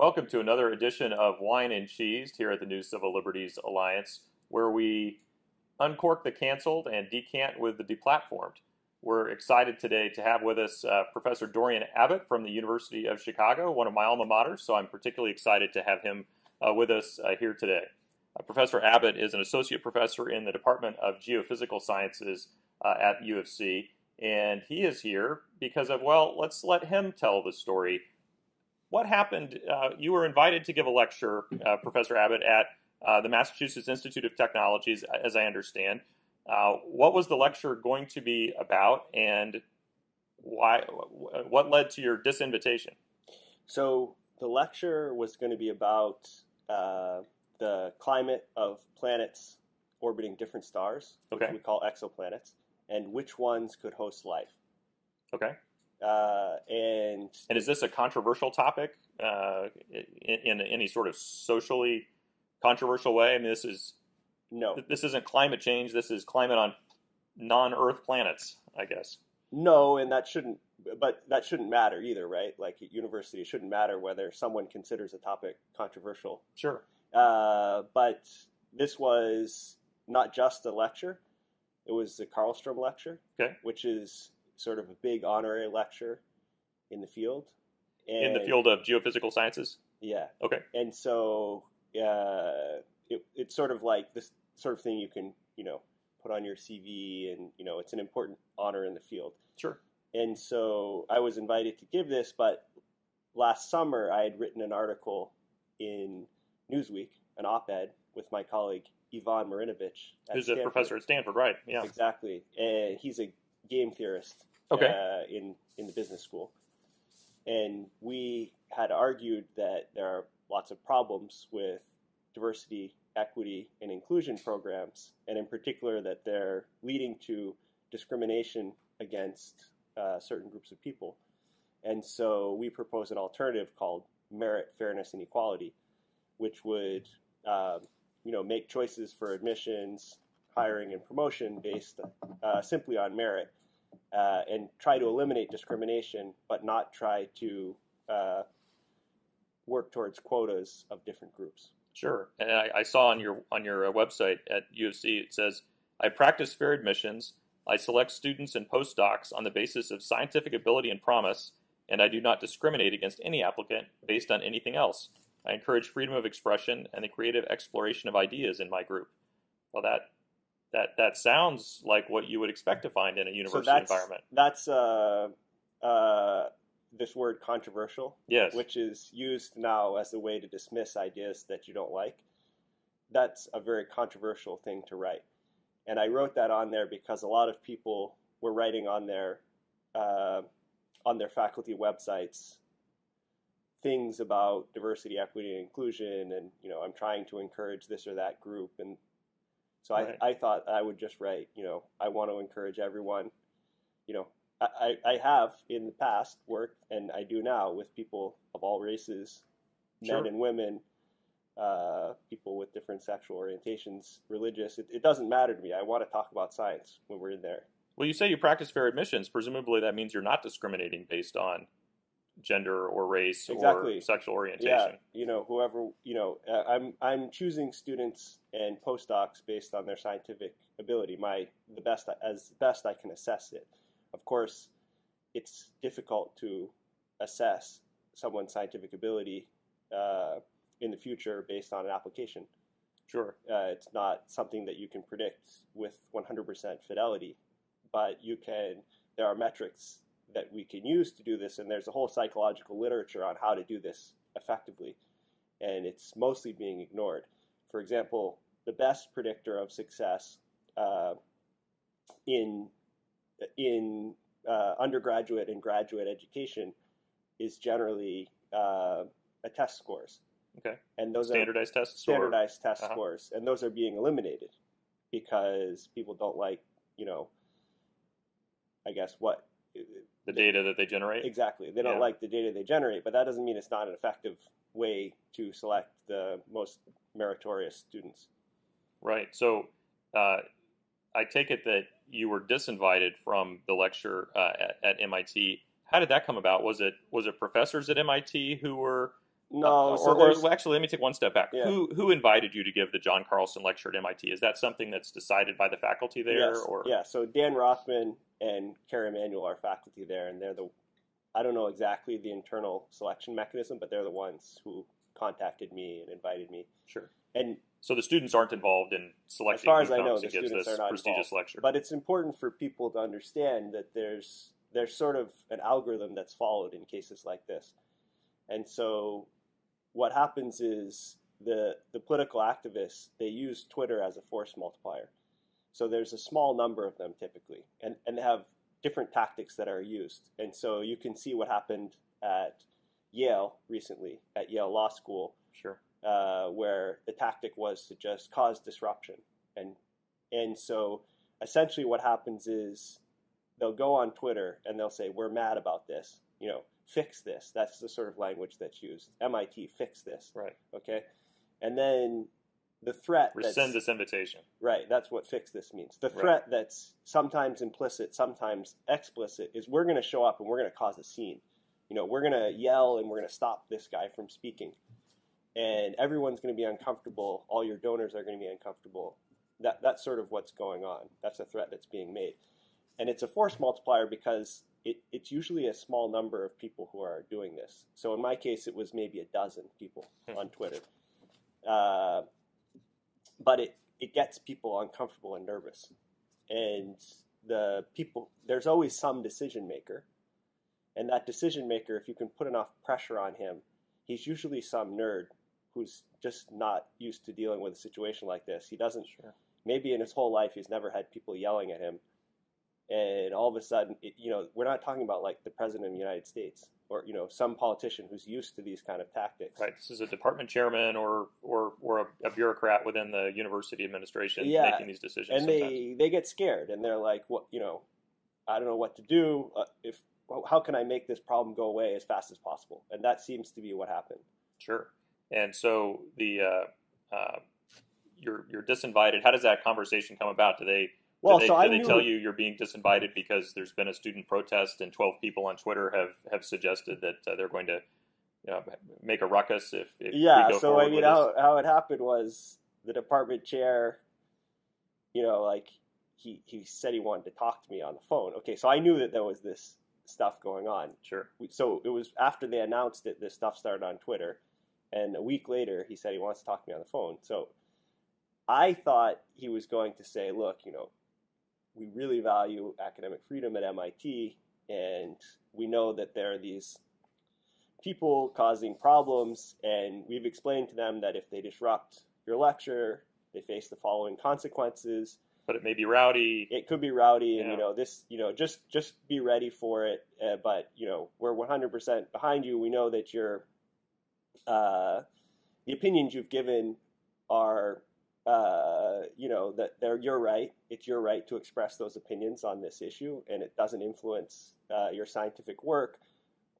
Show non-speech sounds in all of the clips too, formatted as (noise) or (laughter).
Welcome to another edition of Wine and Cheese here at the New Civil Liberties Alliance, where we uncork the canceled and decant with the deplatformed. We're excited today to have with us uh, Professor Dorian Abbot from the University of Chicago, one of my alma maters, so I'm particularly excited to have him uh, with us uh, here today. Uh, professor Abbot is an associate professor in the Department of Geophysical Sciences uh, at U of C, and he is here because of, well, let's let him tell the story. What happened? Uh, you were invited to give a lecture, Professor Abbot, at the Massachusetts Institute of Technologies, as I understand. Uh, what was the lecture going to be about, and why? What led to your disinvitation? So the lecture was going to be about uh, the climate of planets orbiting different stars, okay. which we call exoplanets, and which ones could host life. Okay. Uh, and and is this a controversial topic uh, in, in, any sort of socially controversial way? I mean, this is no. This isn't climate change. This is climate on non-Earth planets, I guess. No, and that shouldn't. But that shouldn't matter either, right? Like at university, it shouldn't matter whether someone considers a topic controversial. Sure. Uh, but this was not just a lecture; it was the Karlstrom lecture, okay. which is sort of a big honorary lecture in the field. And, in the field of geophysical sciences. Yeah. Okay. And so uh, it, it's sort of like this sort of thing you can, you know, put on your CV, and you know, it's an important honor in the field. Sure. And so I was invited to give this, but last summer I had written an article in Newsweek, an op-ed with my colleague Ivan Marinovic, who's Stanford. a professor at Stanford, right? Yeah, exactly. And he's a game theorist. Okay. Uh, in in the business school, and we had argued that there are lots of problems with diversity equity and inclusion programs, and in particular that they're leading to discrimination against uh, certain groups of people. And so we propose an alternative called merit, fairness, and equality, which would um, you know make choices for admissions, hiring, and promotion based uh, simply on merit, uh, and try to eliminate discrimination, but not try to uh, work towards quotas of different groups. Sure, and I, I, saw on your on your uh, website at U of C it says I practice fair admissions. I select students and postdocs on the basis of scientific ability and promise, and I do not discriminate against any applicant based on anything else. I encourage freedom of expression and the creative exploration of ideas in my group. Well, that that that sounds like what you would expect to find in a university so that's, environment. That's uh, uh, this word controversial, yes. which is used now as a way to dismiss ideas that you don't like. That's a very controversial thing to write. And I wrote that on there because a lot of people were writing on their uh, on their faculty websites things about diversity, equity, and inclusion, and you know, I'm trying to encourage this or that group, and so right. I, I thought I would just write, you know, I want to encourage everyone, you know, I, I have in the past worked, and I do now, with people of all races, sure. men and women, uh, people with different sexual orientations, religious. It, it, doesn't matter to me. I want to talk about science when we're in there. Well, you say you practice fair admissions. Presumably, that means you're not discriminating based on gender or race exactly. or sexual orientation. Yeah, you know, whoever you know, uh, I'm I'm choosing students and postdocs based on their scientific ability. My the best as best I can assess it. Of course, it's difficult to assess someone's scientific ability uh, in the future based on an application. Sure. Uh, it's not something that you can predict with 100% fidelity, but you can. There are metrics that we can use to do this, and there's a whole psychological literature on how to do this effectively, and it's mostly being ignored. For example, the best predictor of success uh, in in uh, undergraduate and graduate education is generally uh, a test scores. Okay. And those standardized are tests. Standardized or? test uh-huh. scores, and those are being eliminated because people don't like, you know, I guess what the data that they generate. Exactly. They don't yeah. like the data they generate, but that doesn't mean it's not an effective way to select the most meritorious students. Right. So uh, I take it that you were disinvited from the lecture uh, at, at, MIT. How did that come about? Was it was it professors at MIT who were No, Uh, so or, there's- or well, actually, let me take one step back. Yeah. Who who invited you to give the John Carlson lecture at MIT? Is that something that's decided by the faculty there, yes, or yeah. So Dan Rothman and Kerry Emanuel are faculty there, and they're the I don't know exactly the internal selection mechanism, but they're the ones who contacted me and invited me. sure? And So the students aren't involved in selecting far as I know, the students this are not prestigious involved. lecture. but it's important for people to understand that there's there's sort of an algorithm that's followed in cases like this. And so what happens is the the political activists they use Twitter as a force multiplier. So there's a small number of them typically, and and they have different tactics that are used. And so you can see what happened at Yale recently at Yale Law School sure. uh, where the tactic was to just cause disruption, and and so essentially what happens is they'll go on Twitter and they'll say we're mad about this, you know, fix this. That's the sort of language that's used. MIT, fix this, Right. okay, and then the threat Rescind this invitation. Right, that's what fix this means. The Right. threat that's sometimes implicit, sometimes explicit, is we're going to show up and we're going to cause a scene. You know, we're going to yell and we're going to stop this guy from speaking. And everyone's going to be uncomfortable. All your donors are going to be uncomfortable. That, that's sort of what's going on. That's a threat that's being made. And it's a force multiplier because it, it's usually a small number of people who are doing this. So in my case, it was maybe a dozen people Hmm. on Twitter. Uh, but it, it gets people uncomfortable and nervous. And the people, there's always some decision maker. And that decision maker, if you can put enough pressure on him, he's usually some nerd who's just not used to dealing with a situation like this. He doesn't, Sure. maybe in his whole life, he's never had people yelling at him. And all of a sudden, it, you know, we're not talking about like the president of the United States or, you know, some politician who's used to these kind of tactics. Right. This is a department chairman or or or a, a bureaucrat within the university administration Yeah. making these decisions. and sometimes. they they get scared and they're like what you know i don't know what to do uh, if how can i make this problem go away as fast as possible and that seems to be what happened Sure. And so the uh, uh, you're you're disinvited. How does that conversation come about? Do they well do they, so do i they knew tell you you're being disinvited because there's been a student protest and 12 people on Twitter have have suggested that uh, they're going to you know, make a ruckus if, if yeah we go so i mean how, how it happened was the department chair you know like he he said he wanted to talk to me on the phone. Okay so i knew that there was this stuff going on. Sure. so it was after they announced it this stuff started on twitter and a week later he said he wants to talk to me on the phone. So i thought he was going to say look you know we really value academic freedom at mit and we know that there are these people causing problems and we've explained to them that if they disrupt your lecture they face the following consequences. But it may be rowdy. it could be rowdy and you know this you know just just be ready for it uh, but you know we're 100% behind you. We know that you're uh, the opinions you've given are uh, you know that they're your right it's your right to express those opinions on this issue and it doesn't influence uh, your scientific work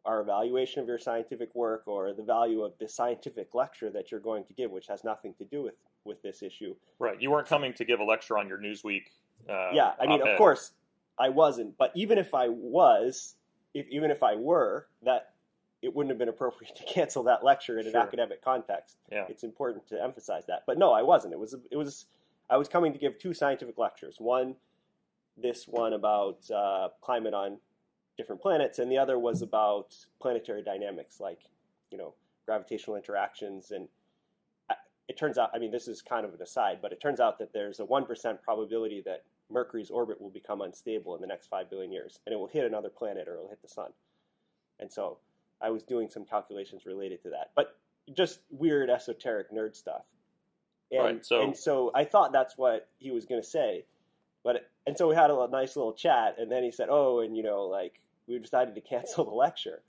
our evaluation of your scientific work or the value of the scientific lecture that you're going to give which has nothing to do with with this issue Right. You weren't coming to give a lecture on your Newsweek. Uh, yeah, I mean, op-ed. of course, I wasn't. But even if I was, if, even if I were, that it wouldn't have been appropriate (laughs) to cancel that lecture in an academic context. Yeah. It's important to emphasize that. But no, I wasn't. It was. It was. I was coming to give two scientific lectures. One, this one about uh, climate on different planets, and the other was about planetary dynamics, like you know gravitational interactions and it turns out, I mean, this is kind of an aside, but it turns out that there's a 1% probability that Mercury's orbit will become unstable in the next 5 billion years, and it will hit another planet or it'll hit the sun. And so I was doing some calculations related to that, but just weird esoteric nerd stuff. And, Right, so- and so I thought that's what he was going to say. But and so we had a nice little chat, and then he said, "Oh, and you know, like we decided to cancel the lecture."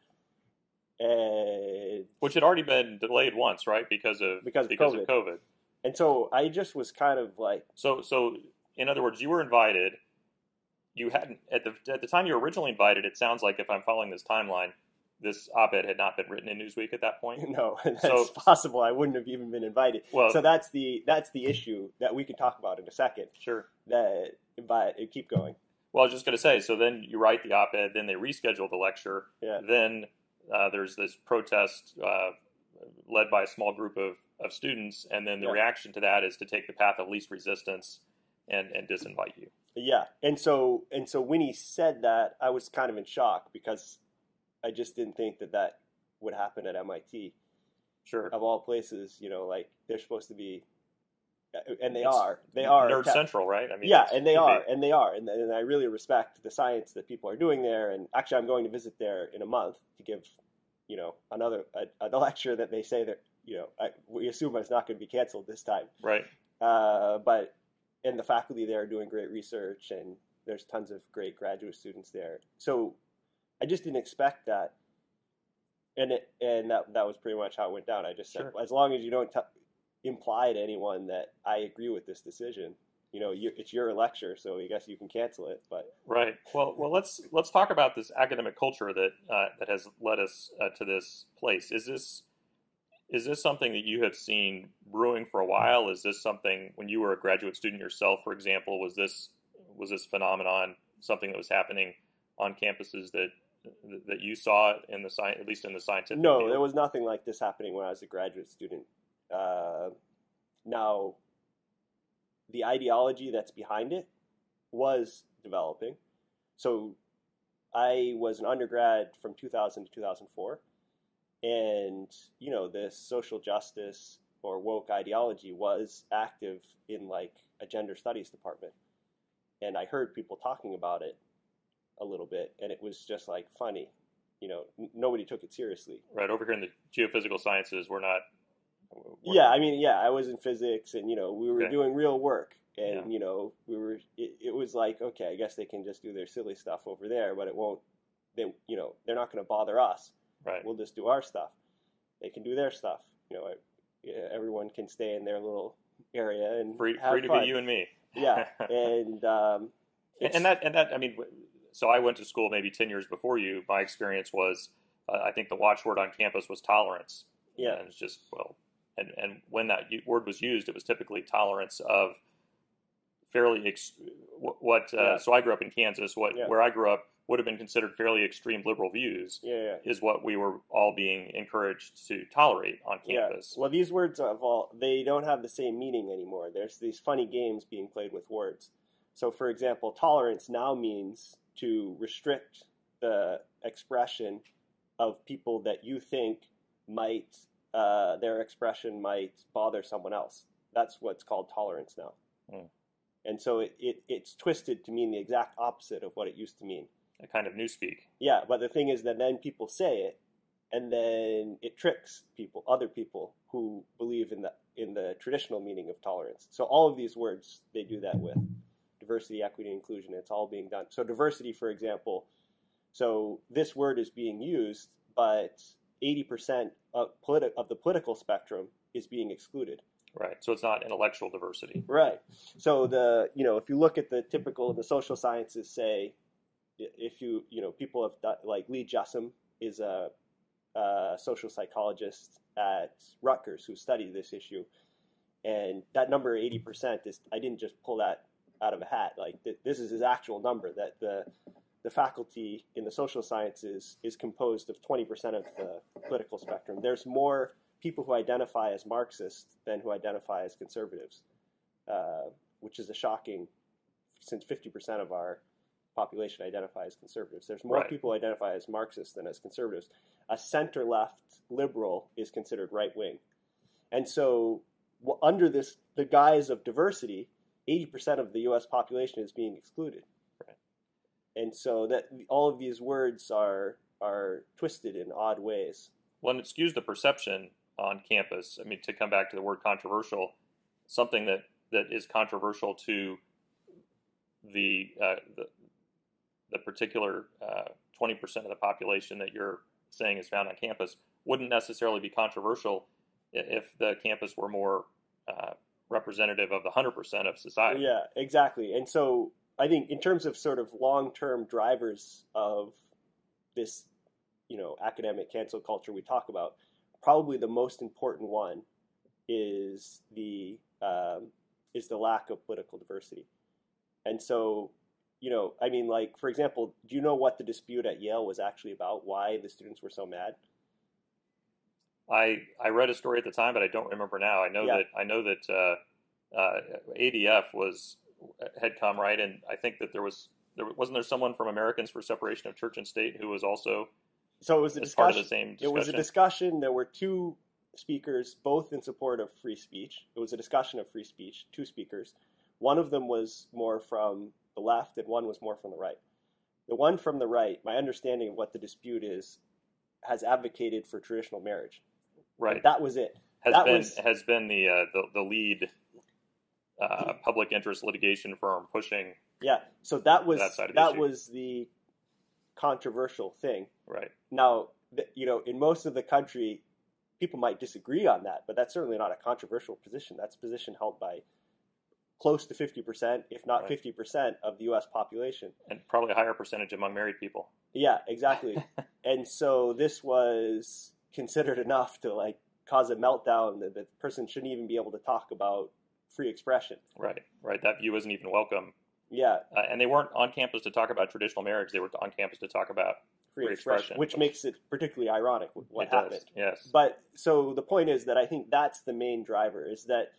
And Which had already been delayed once, right? Because of Because of because COVID. of COVID. and so I just was kind of like, So, so in other words, you were invited. You hadn't at the at the time you were originally invited. It sounds like if I'm following this timeline, this op-ed had not been written in Newsweek at that point. (laughs) no, (laughs) that's So- possible. I wouldn't have even been invited. Well, so that's the that's the issue that we can talk about in a second. sure. That but keep going. Well, I was just going to say. So then you write the op-ed, then they reschedule the lecture. Yeah. Then uh, there's this protest uh, led by a small group of, of students, and then the Yeah. reaction to that is to take the path of least resistance and, and disinvite you. Yeah, and so and so when he said that, I was kind of in shock because I just didn't think that that would happen at MIT Sure. of all places. You know, like they're supposed to be, and they It's are. They are Nerd te- Central, right? I mean, yeah, and they are, and they are, and, and I really respect the science that people are doing there. And actually, I'm going to visit there in a month to give, you know, another a, a (laughs) lecture that they say that you know I, we assume it's not going to be canceled this time. Right. Uh, but and the faculty there are doing great research, and there's tons of great graduate students there. So I just didn't expect that, and it and that that was pretty much how it went down. I just said, Sure. as long as you don't t- imply to anyone that I agree with this decision, you know, you, it's your lecture, so I guess you can cancel it. But Right. Well, well, let's let's talk about this academic culture that uh, that has led us uh, to this place. Is this is this something that you have seen brewing for a while? Is this something when you were a graduate student yourself, for example, was this was this phenomenon something that was happening on campuses that that you saw in the science, at least in the scientific no, field? there was nothing like this happening when I was a graduate student. Uh, now, the ideology that's behind it was developing. So, I was an undergrad from 2000 to 2004, and you know this social justice or woke ideology was active in like a gender studies department, and I heard people talking about it a little bit, and it was just like funny. You know, n- nobody took it seriously. right over here in the geophysical sciences, we're not. we're- Yeah, I mean, yeah, I was in physics, and you know, we were Okay. doing real work, and Yeah. you know, we were. It, it was like, okay, I guess they can just do their silly stuff over there, but it won't. They, you know, they're not going to bother us. right. We'll just do our stuff. They can do their stuff. You know, yeah, everyone can stay in their little area and Free, free to fun. be you and me. Yeah, (laughs) and um, And- and that and that I mean, so I went to school maybe ten years before you. My experience was, uh, I think the watchword on campus was tolerance. Yeah. and it's just well, and and when that word was used, it was typically tolerance of fairly ex- what. Uh, Yeah. So I grew up in Kansas. What Yeah. where I grew up would have been considered fairly extreme liberal views. yeah. Is what we were all being encouraged to tolerate on campus. Yeah. Well, these words have all they don't have the same meaning anymore. There's these funny games being played with words. So, for example, tolerance now means to restrict the expression of people that you think might uh, their expression might bother someone else. That's what's called tolerance now. Hmm. And so it, it, it's twisted to mean the exact opposite of what it used to mean. A kind of newspeak. Yeah, but the thing is that then people say it, and then it tricks people, other people who believe in the in the traditional meaning of tolerance. So all of these words they do that with diversity, equity, inclusion. It's all being done. So diversity, for example, so this word is being used, but eighty percent of, politi- of the political spectrum is being excluded. Right. So it's not intellectual diversity. Right. So the you know if you look at the typical the social sciences say if you you know people have done, like Lee Jussim is a, a social psychologist at Rutgers who studied this issue, and that number eighty percent is I didn't just pull that out of a hat. Like th- this is his actual number that the the faculty in the social sciences is composed of 20% of the political spectrum. There's more people who identify as Marxist than who identify as conservatives, uh, which is a shocking, since 50% of our population identify as conservatives. There's more Right. people who identify as Marxists than as conservatives. A center left liberal is considered right wing. And so, under this, the guise of diversity, 80% of the US population is being excluded. And so that all of these words are are twisted in odd ways. Well, skews the perception on campus. I mean, to come back to the word controversial, something that, that is controversial to the uh, the, the particular uh, twenty percent of the population that you're saying is found on campus wouldn't necessarily be controversial if the campus were more uh, representative of the hundred percent of society. Yeah, exactly. And so I think in terms of sort of long-term drivers of this, you know, academic cancel culture we talk about, probably the most important one is the um, is the lack of political diversity. And so, you know, I mean, like for example, do you know what the dispute at Yale was actually about? Why the students were so mad? I I read a story at the time, but I don't remember now. I know Yeah. that I know that uh, uh, ADF was had come right, and I think that there was there wasn't there someone from Americans for Separation of Church and State who was also So it was a part of the same discussion. It was a discussion. There were two speakers, both in support of free speech. It was a discussion of free speech. Two speakers. One of them was more from the left, and one was more from the right. The one from the right, my understanding of what the dispute is, has advocated for traditional marriage. Right That was it. has that been was- has been the uh, the, the lead uh, public interest litigation firm pushing Yeah. So that was That that was the controversial thing. right. Now, you know, in most of the country, people might disagree on that, but that's certainly not a controversial position. That's a position held by close to 50%, if not Right. 50% of the US population. and probably a higher percentage among married people. Yeah, exactly. (laughs) and so this was considered enough to like cause a meltdown that the person shouldn't even be able to talk about free expression. Right, right. That view isn't even welcome, Yeah, uh, and they weren't on campus to talk about traditional marriage. They were on campus to talk about free, Free expression, expression. which makes it particularly ironic what it does. happened. Yes, But so the point is that I think that's the main driver is that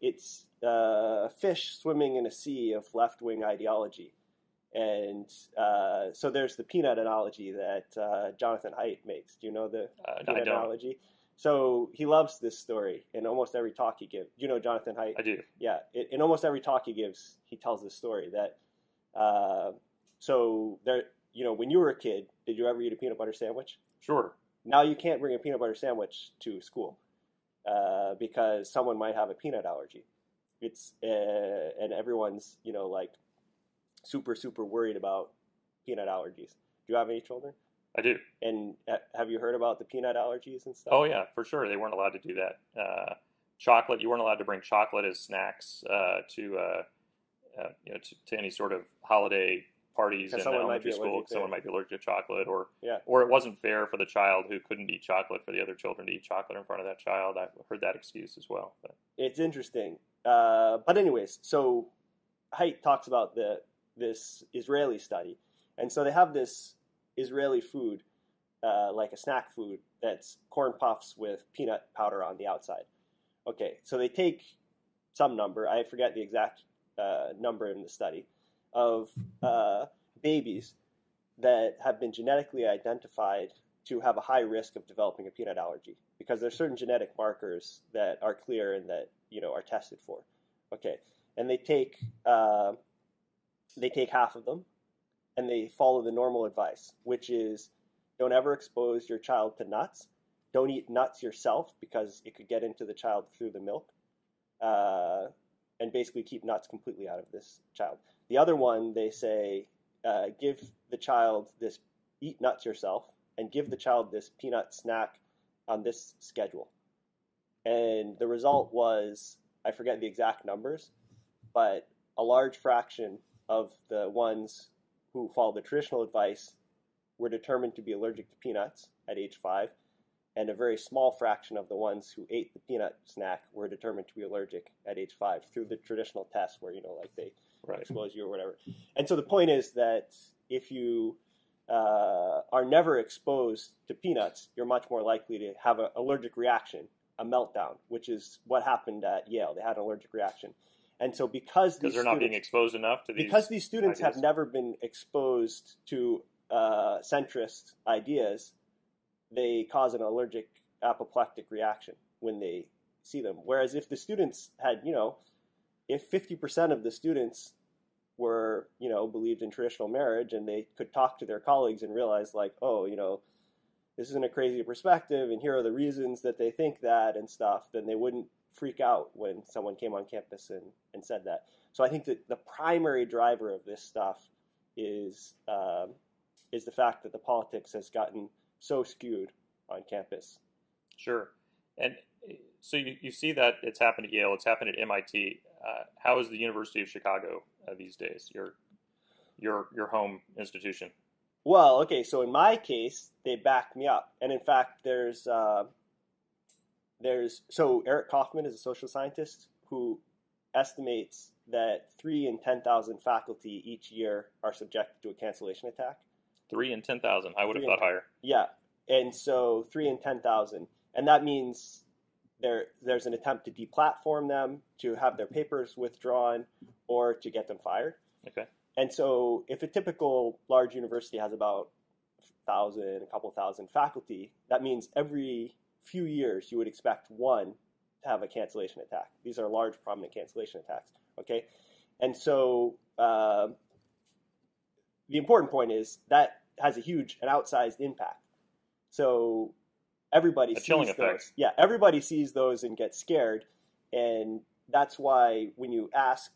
it's uh, a fish swimming in a sea of left wing ideology. And uh, so there's the peanut analogy that uh, Jonathan Haidt makes. Do you know the uh, peanut analogy? So he loves this story in almost every talk he gives. Do you know Jonathan Haidt? I do. yeah, in, in almost every talk he gives, he tells this story that. Uh, so there, you know, when you were a kid, did you ever eat a peanut butter sandwich? Sure. Now you can't bring a peanut butter sandwich to school uh, because someone might have a peanut allergy. It's uh, and everyone's you know like super super worried about peanut allergies. Do you have any children? I do. And have you heard about the peanut allergies and stuff? Oh yeah, for sure. They weren't allowed to do that. Uh, chocolate. You weren't allowed to bring chocolate as snacks uh, to uh, uh, you know to, to any sort of holiday parties in Because someone might elementary school. Someone might be allergic to chocolate, or Yeah. or it wasn't fair for the child who couldn't eat chocolate for the other children to eat chocolate in front of that child. I've heard that excuse as well. But it's interesting. Uh, but anyways, so Haidt talks about the this Israeli study, and so they have this Israeli food, uh, like a snack food, that's corn puffs with peanut powder on the outside. Okay, so they take some number, I forget the exact uh, number in the study, of uh, babies that have been genetically identified to have a high risk of developing a peanut allergy because there's certain genetic markers that are clear and that you know are tested for. Okay, and they take uh, they take half of them, and they follow the normal advice, which is don't ever expose your child to nuts. Don't eat nuts yourself because it could get into the child through the milk, uh, and basically keep nuts completely out of this child. The other one, they say, uh, give the child this eat nuts yourself, and give the child this peanut snack on this schedule. And the result was, I forget the exact numbers, but a large fraction of the ones who followed the traditional advice were determined to be allergic to peanuts at age five, and a very small fraction of the ones who ate the peanut snack were determined to be allergic at age five through the traditional test where, you know, like they right. expose you or whatever. And so the point is that if you uh, are never exposed to peanuts, you're much more likely to have an allergic reaction, a meltdown, which is what happened at Yale. They had an allergic reaction. And so because Because these they're not being exposed enough to these. because these students have never been exposed to uh, centrist ideas, they cause an allergic apoplectic reaction when they see them. Whereas if the students had, you know, if 50% of the students were, you know, believed in traditional marriage and they could talk to their colleagues and realize, like, oh, you know, this isn't a crazy perspective and here are the reasons that they think that and stuff, then they wouldn't freak out when someone came on campus and, and said that. So I think that the primary driver of this stuff is um, is the fact that the politics has gotten so skewed on campus. Sure. And so you, you see that it's happened at Yale, it's happened at MIT. Uh, how is the University of Chicago uh, these days? Your your your home institution. Well, okay, so in my case, they backed me up, and in fact, there's uh, there's so Eric Kaufmann is a social scientist who estimates that three in ten thousand faculty each year are subjected to a cancellation attack. Three in ten thousand. I would have Three in thought higher. Yeah, and so three in ten thousand, and that means there there's an attempt to deplatform them, to have their papers withdrawn, or to get them fired. Okay. And so, if a typical large university has about thousand, a couple thousand faculty, that means every few years you would expect one to have a cancellation attack. These are large, prominent cancellation attacks. Okay, and so uh, the important point is that has a huge and outsized impact. So everybody A sees those. effect. Yeah, everybody sees those and gets scared, and that's why when you ask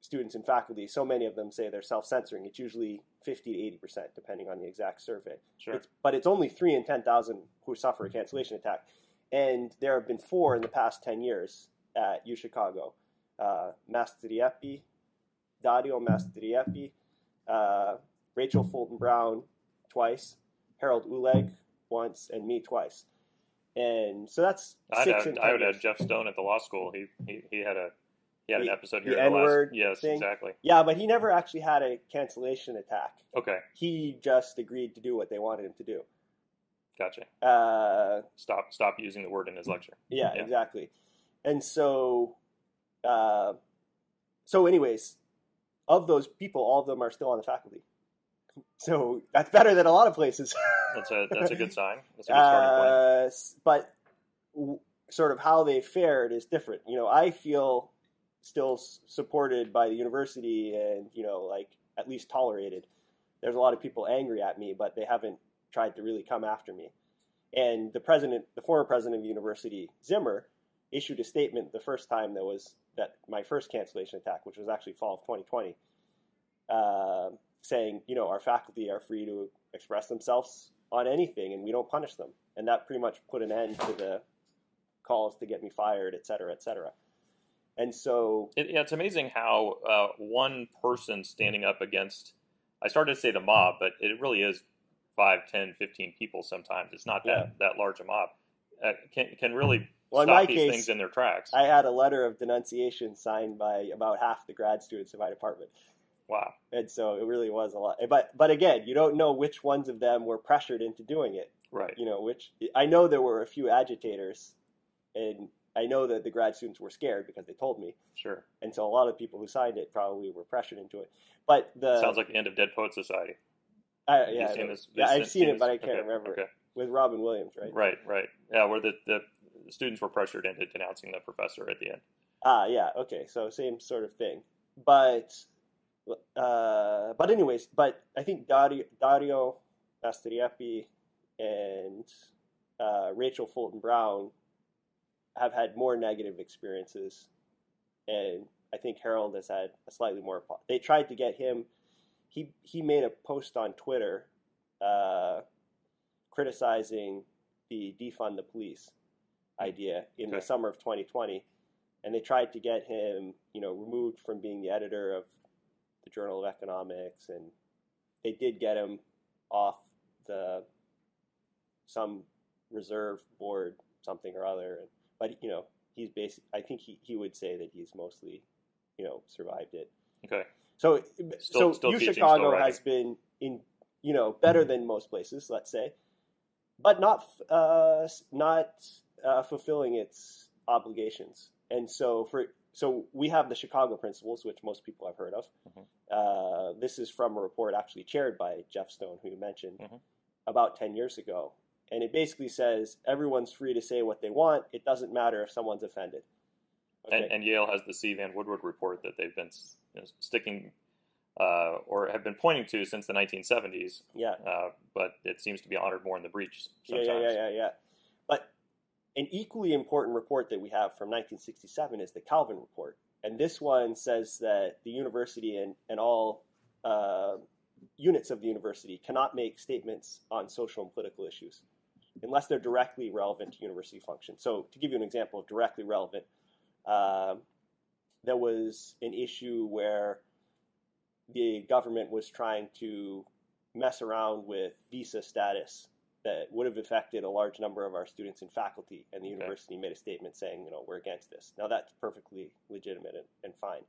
students and faculty, so many of them say they're self-censoring. It's usually 50 to 80 percent, depending on the exact survey. Sure. It's, but it's only three in 10,000 who suffer a cancellation attack. And there have been four in the past 10 years at U Chicago. Uh, Maestripieri, Dario Maestripieri, uh, Rachel Fulton Brown twice, Harald Uhlig once, and me twice. And so that's I'd six add, in 10 I would years. add Jeff Stone at the law school. He he, he had a he had an The- episode here. the last, N-word yes, thing? exactly. Yeah, but he never actually had a cancellation attack. Okay, He just agreed to do what they wanted him to do. gotcha. Uh, Stop stop using the word in his lecture. Yeah, Yeah. exactly. And so, uh, so anyways, of those people, all of them are still on the faculty. So that's better than a lot of places. (laughs) That's a that's a good sign. That's a good starting point. Uh, but w- sort of how they fared is different. You know, I feel still supported by the university and you know, like at least tolerated. There's a lot of people angry at me, but they haven't tried to really come after me. And the president, the former president of the university, Zimmer, issued a statement the first time that was that my first cancellation attack, which was actually fall of 2020, uh, saying, you know, our faculty are free to express themselves on anything, and we don't punish them. And that pretty much put an end to the calls to get me fired, et cetera, et cetera. And so, It, yeah, it's amazing how uh, one person standing up against, I started to say the mob, but it really is 5, 10, 15 people sometimes. It's not that, Yeah. that large a mob. Uh, can, can really well, stop these case, things in their tracks. I had a letter of denunciation signed by about half the grad students in my department. wow. And so it really was a lot. But but again, you don't know which ones of them were pressured into doing it. Right. You know, which I know there were a few agitators, and I know that the grad students were scared because they told me, Sure. and so a lot of people who signed it probably were pressured into it. But the Sounds like the end of Dead Poet Society. I, yeah, I seen this? yeah, I've seen it, but I can't Okay, remember Okay. it with Robin Williams, right? Right, right. Yeah, where the, the students were pressured into denouncing the professor at the end. Ah, yeah, okay, so same sort of thing. But, uh, but anyways, but I think Dario, Dario Maestripieri and uh, Rachel Fulton Brown have had more negative experiences, and I think Harald has had a slightly more. They tried to get him. He he made a post on Twitter, uh, criticizing the defund the police idea in the summer of 2020, and they tried to get him, you know, removed from being the editor of the Journal of Economics, and they did get him off the some reserve board, something or other. But you know, he's basic. I think he, he would say that he's mostly, you know, survived it. Okay. So Still- so still U teaching, Chicago has been in you know better than most places, let's say, but not uh, not uh, fulfilling its obligations. And so for so we have the Chicago Principles, which most people have heard of. Mhm. Uh, this is from a report actually chaired by Jeff Stone, who you mentioned, Mhm. about ten years ago, and it basically says everyone's free to say what they want. It doesn't matter if someone's offended. And, and Yale has the C. Vann Woodward report that they've been you know, sticking uh, or have been pointing to since the 1970s, yeah. uh, but it seems to be honored more in the breach Yeah, yeah, yeah, yeah, yeah. But an equally important report that we have from 1967 is the Kalven Report. And this one says that the university and, and all uh, units of the university cannot make statements on social and political issues unless they're directly relevant to university function. So, to give you an example of directly relevant, um, there was an issue where the government was trying to mess around with visa status that would have affected a large number of our students and faculty, and the Okay. university made a statement saying, you know, we're against this. Now that's perfectly legitimate and, and fine,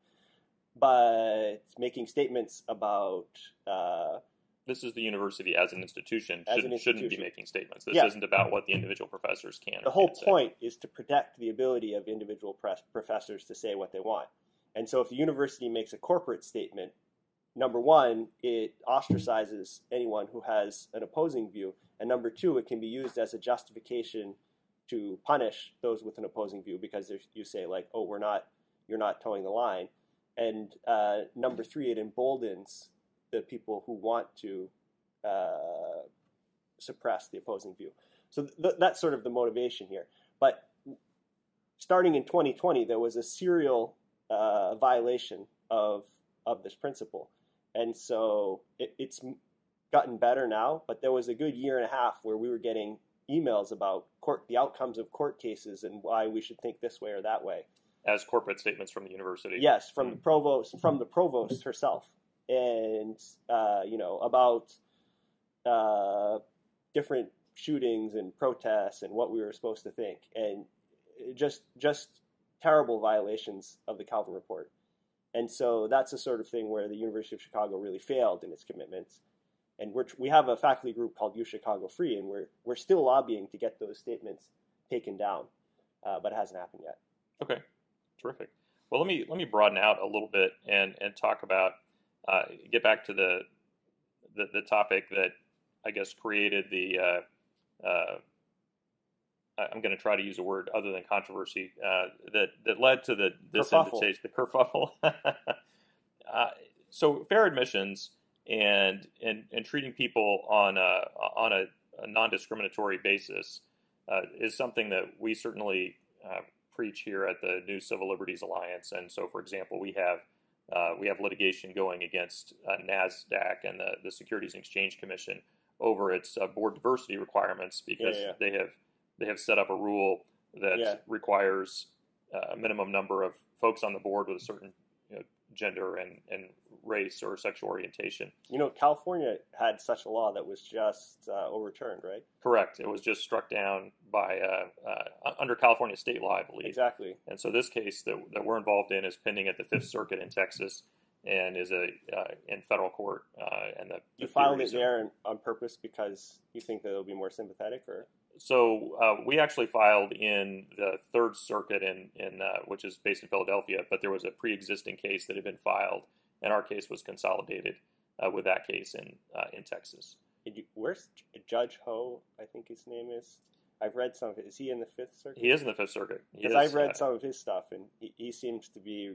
but making statements about uh, This is the university as an institution As shouldn't, an shouldn't be making statements. This Yeah. isn't about what the individual professors can. or the whole can't say. point is to protect the ability of individual press professors to say what they want. And so if the university makes a corporate statement, number one, it ostracizes anyone who has an opposing view. And number two, it can be used as a justification to punish those with an opposing view because you say like, oh, we're not, you're not toeing the line. And uh, number three, it emboldens the people who want to uh, suppress the opposing view. So th- that's sort of the motivation here. But starting in 2020, there was a serial uh, violation of of this principle, and so it, it's gotten better now. But there was a good year and a half where we were getting emails about court the outcomes of court cases and why we should think this way or that way. as corporate statements from the university. Yes, from the Mm. provost from the provost herself, and uh, you know about uh, different shootings and protests and what we were supposed to think, and just just terrible violations of the Kalven Report. And so that's the sort of thing where the University of Chicago really failed in its commitments. And we're, we have a faculty group called U Chicago Free, and we're we're still lobbying to get those statements taken down, uh, but it hasn't happened yet. Okay, terrific. Well, let me let me broaden out a little bit and and talk about uh, get back to the, the the topic that I guess created the. Uh, uh, I'm going to try to use a word other than controversy uh, that that led to the this Kerfuffle. the kerfuffle. (laughs) uh, so fair admissions and and and treating people on a on a, a non-discriminatory basis uh, is something that we certainly uh, preach here at the New Civil Liberties Alliance. And so, for example, we have uh, we have litigation going against uh, Nasdaq and the, the Securities and Exchange Commission over its uh, board diversity requirements because Yeah, yeah. they have they have set up a rule that Yeah. requires uh, a minimum number of folks on the board with a certain you know, gender and, and race or sexual orientation. You know, California had such a law that was just uh, overturned, right? Correct. It was just struck down by uh, uh, under California state law, I believe. Exactly. And so this case that, that we're involved in is pending at the Fifth Circuit in Texas and is a uh, in federal court. Uh, and the, You the filed it there on- on purpose because you think that it'll be more sympathetic, or So uh, we actually filed in the Third Circuit in in uh, which is based in Philadelphia, but there was a pre-existing case that had been filed, and our case was consolidated uh, with that case in uh, in Texas. you, where's Judge Ho? I think his name is. I've read some of it. Is he in the Fifth Circuit? He is in the Fifth Circuit. Because I've read uh, some of his stuff, and he, he seems to be.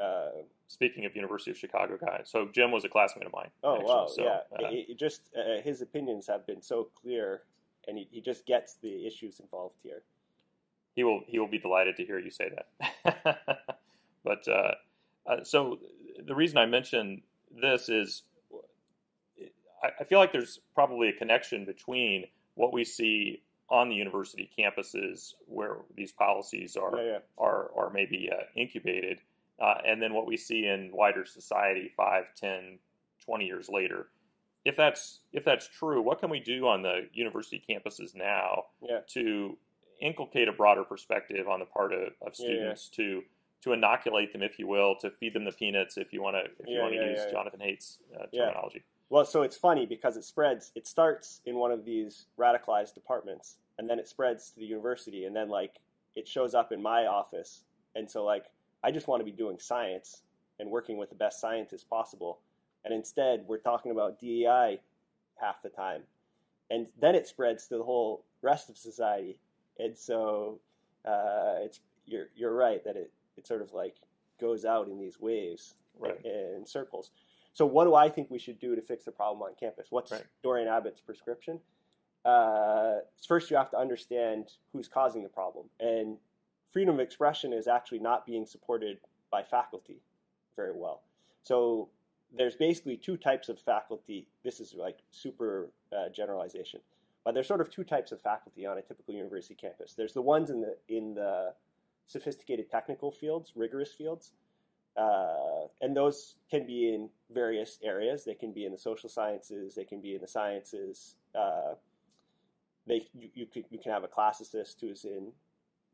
Uh, Speaking of University of Chicago guy, so Jim was a classmate of mine. oh actually, wow, so, yeah. It- it just his opinions have been so clear, and he, he just gets the issues involved here. he will he will be delighted to hear you say that. (laughs) but uh, uh, so the reason I mention this is I, I feel like there's probably a connection between what we see on the university campuses where these policies are Yeah, yeah. are are maybe uh, incubated, uh, and then what we see in wider society 5, 10, 20 years later. If that's if that's true, what can we do on the university campuses now Yeah. to inculcate a broader perspective on the part of, of Yeah, yeah. students to to inoculate them, if you will, to feed them the peanuts, if you want to if you want to use. Jonathan Haidt's uh, terminology. Well, so it's funny because it spreads. It starts in one of these radicalized departments, and then it spreads to the university, and then like it shows up in my office. And so like I just want to be doing science and working with the best scientists possible, and instead we're talking about DEI half the time, and then it spreads to the whole rest of society. And so uh, it's you're you're right that it it sort of like goes out in these waves Right. in circles. So, what do I think we should do to fix the problem on campus? What's Right. Dorian Abbot's prescription? Uh, first, you have to understand who's causing the problem. And freedom of expression is actually not being supported by faculty very well. So, there's basically two types of faculty. This is like super uh, generalization, but there's sort of two types of faculty on a typical university campus. There's the ones in the in the sophisticated technical fields, rigorous fields, uh, and those can be in various areas. They can be in the social sciences. They can be in the sciences. Uh, they you, you, can, you can have a classicist who's in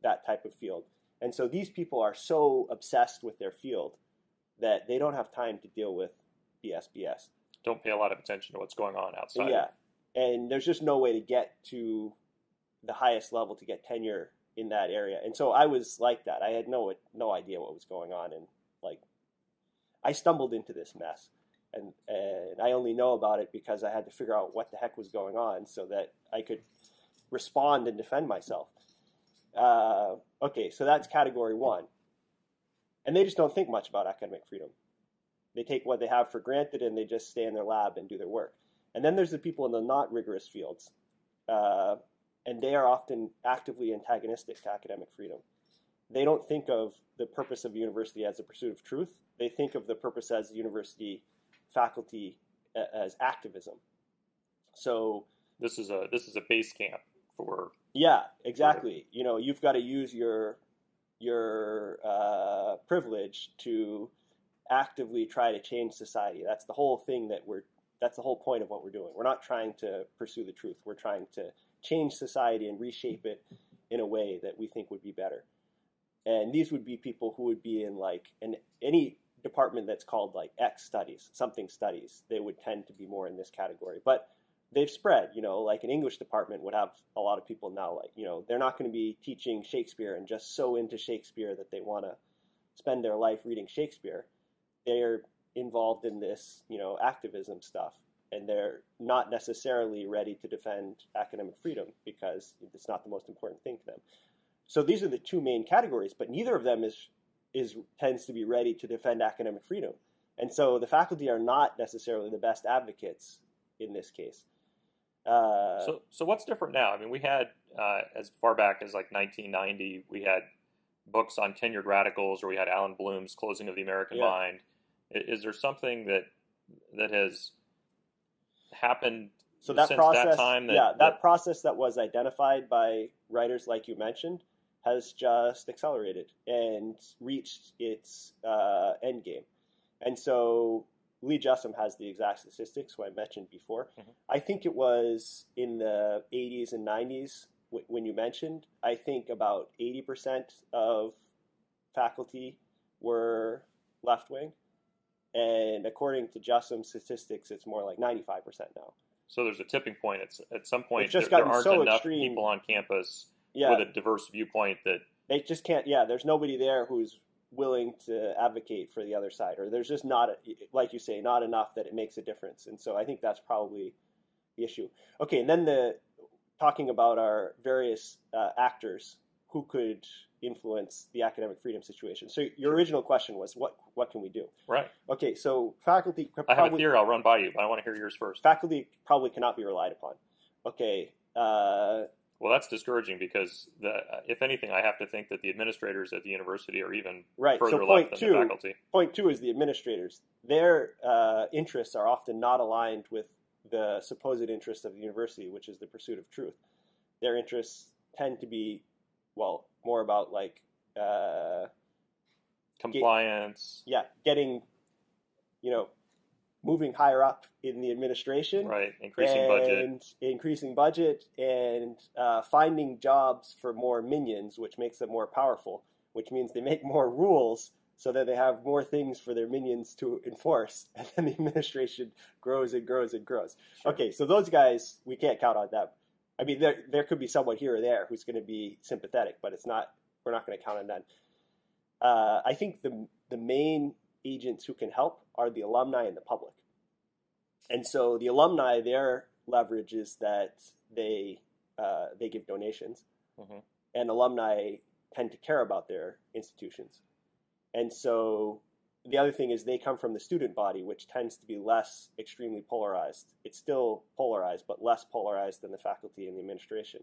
that type of field. And so these people are so obsessed with their field that they don't have time to deal with BS BS. don't pay a lot of attention to what's going on outside. Yeah, and there's just no way to get to the highest level to get tenure in that area. And so I was like that. I had no no idea what was going on, and like I stumbled into this mess, and and I only know about it because I had to figure out what the heck was going on so that I could respond and defend myself. Uh, okay, so that's category one, and they just don't think much about academic freedom. They take what they have for granted and they just stay in their lab and do their work. And then there's the people in the not rigorous fields. Uh, and they are often actively antagonistic to academic freedom. They don't think of the purpose of a university as the pursuit of truth. They think of the purpose as university faculty as activism. So this is a this is a base camp for yeah, exactly. For, you know, you've got to use your your uh, privilege to actively try to change society. That's the whole thing that we're. That's the whole point of what we're doing. We're not trying to pursue the truth. We're trying to change society and reshape it in a way that we think would be better. And these would be people who would be in like in any department that's called like X studies, something studies. They would tend to be more in this category. But they've spread, you know, like an English department would have a lot of people now like, you know, they're not going to be teaching Shakespeare and just so into Shakespeare that they want to spend their life reading Shakespeare. They're involved in this, you know, activism stuff and they're not necessarily ready to defend academic freedom because it's not the most important thing to them. So these are the two main categories, but neither of them is is tends to be ready to defend academic freedom. And so the faculty are not necessarily the best advocates in this case. Uh, so, so what's different now? I mean, we had uh, as far back as like 1990, we had books on tenured radicals, or we had Allan Bloom's Closing of the American yeah. Mind. Is there something that that has happened so that process, that time that, yeah, that, that, process that was identified by writers like you mentioned has just accelerated and reached its uh, end game. And so Lee Jussim has the exact statistics, who I mentioned before. Mm-hmm. I think it was in the 80s and 90s w- when you mentioned. I think about 80% of faculty were left wing, and according to Jussim's statistics, it's more like 95% now. So there's a tipping point. It's, at some point, there, there, aren't so enough extreme. people on campus yeah. with a diverse viewpoint that they just can't. Yeah, there's nobody there who's willing to advocate for the other side, or there's just not, like you say, not enough that it makes a difference. And so I think that's probably the issue. Okay, and then the talking about our various uh, actors who could influence the academic freedom situation. So your original question was, what what can we do? Right. Okay, so faculty. Probably, I have a theory. I'll run by you, but I want to hear yours first. Faculty probably cannot be relied upon. Okay. Uh, well, that's discouraging because, the, if anything, I have to think that the administrators at the university are even right. further so point left two, than the faculty. Point two is the administrators. Their uh, interests are often not aligned with the supposed interest of the university, which is the pursuit of truth. Their interests tend to be, well, more about like uh, compliance. Get, yeah, getting, you know, moving higher up in the administration, right? Increasing budget, increasing budget, and uh, finding jobs for more minions, which makes them more powerful. Which means they make more rules so that they have more things for their minions to enforce, (laughs) and then the administration grows and grows and grows. Sure. Okay, so those guys we can't count on them. I mean, there there could be someone here or there who's going to be sympathetic, but it's not. We're not going to count on that. Uh, I think the the main agents who can help are the alumni and the public. And so the alumni, their leverage is that they uh, they give donations, mm-hmm. and alumni tend to care about their institutions. And so the other thing is they come from the student body, which tends to be less extremely polarized. It's still polarized, but less polarized than the faculty and the administration.